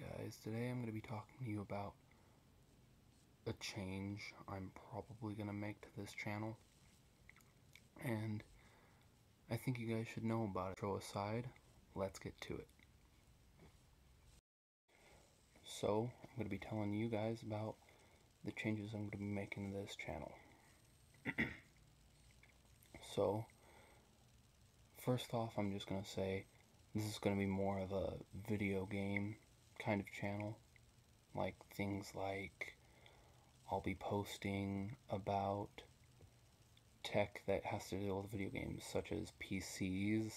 guys, today I'm going to be talking to you about a change I'm probably going to make to this channel. And I think you guys should know about it. Throw aside, let's get to it. So, I'm going to be telling you guys about the changes I'm going to be making to this channel. so, first off, I'm just going to say this is going to be more of a video game kind of channel. Like things like I'll be posting about tech that has to deal with video games, such as PCs,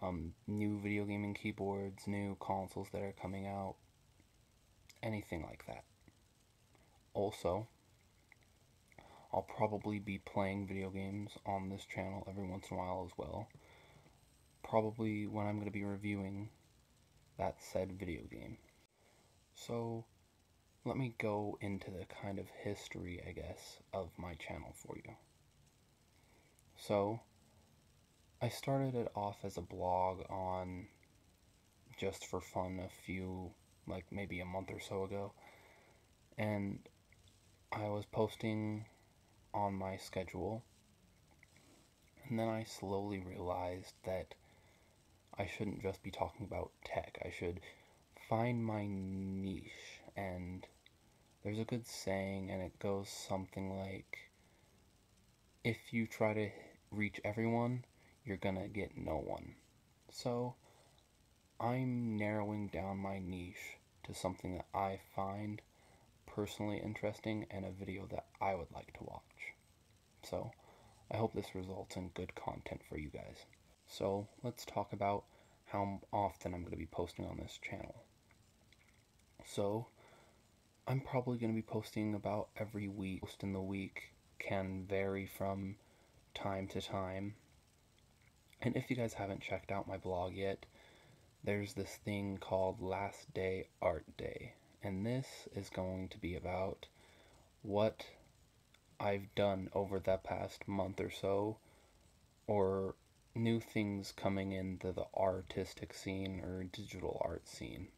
um, new video gaming keyboards, new consoles that are coming out, anything like that. Also, I'll probably be playing video games on this channel every once in a while as well probably when I'm going to be reviewing that said video game. So, let me go into the kind of history, I guess, of my channel for you. So, I started it off as a blog on just for fun a few, like maybe a month or so ago, and I was posting on my schedule, and then I slowly realized that I shouldn't just be talking about tech. I should find my niche. And there's a good saying, and it goes something like if you try to reach everyone, you're gonna get no one. So I'm narrowing down my niche to something that I find personally interesting and a video that I would like to watch. So I hope this results in good content for you guys. So let's talk about how often I'm going to be posting on this channel. So I'm probably going to be posting about every week. Post in the week can vary from time to time. And if you guys haven't checked out my blog yet, there's this thing called Last Day Art Day. And this is going to be about what I've done over the past month or so, or new things coming into the artistic scene or digital art scene.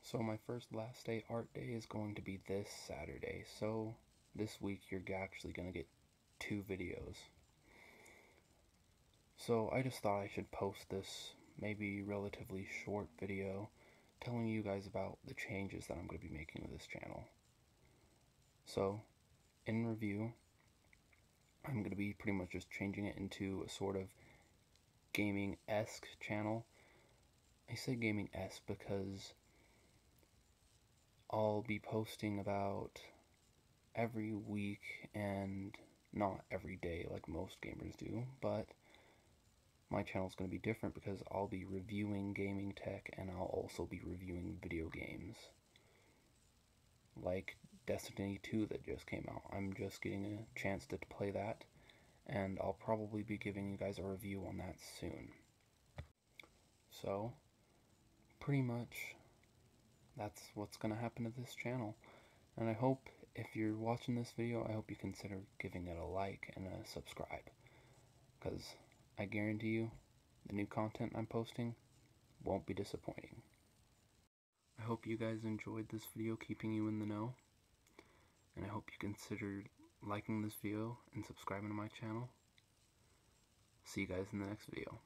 So my first last day art day is going to be this Saturday. So this week you're actually going to get two videos. So I just thought I should post this maybe relatively short video telling you guys about the changes that I'm going to be making to this channel. So, in review, I'm going to be pretty much just changing it into a sort of gaming-esque channel. I say gaming-esque because I'll be posting about every week and not every day like most gamers do, but my channel is going to be different because I'll be reviewing gaming tech and I'll also be reviewing video games. Like Destiny 2 that just came out. I'm just getting a chance to play that, and I'll probably be giving you guys a review on that soon. So, pretty much, that's what's going to happen to this channel. And I hope, if you're watching this video, I hope you consider giving it a like and a subscribe. Because I guarantee you, the new content I'm posting won't be disappointing. I hope you guys enjoyed this video keeping you in the know and I hope you consider liking this video and subscribing to my channel. See you guys in the next video.